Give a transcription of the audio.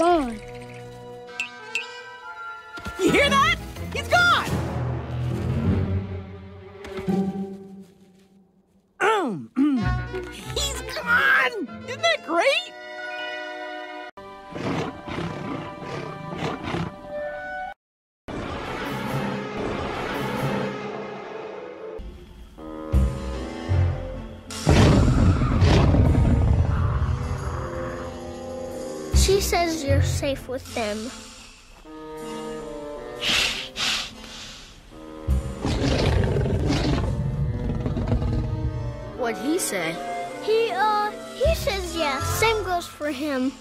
gone. You hear that? He's gone! Um, mm. He's gone! Isn't that great? She says you're safe with them. What'd he say? He, uh, he says yeah, same goes for him.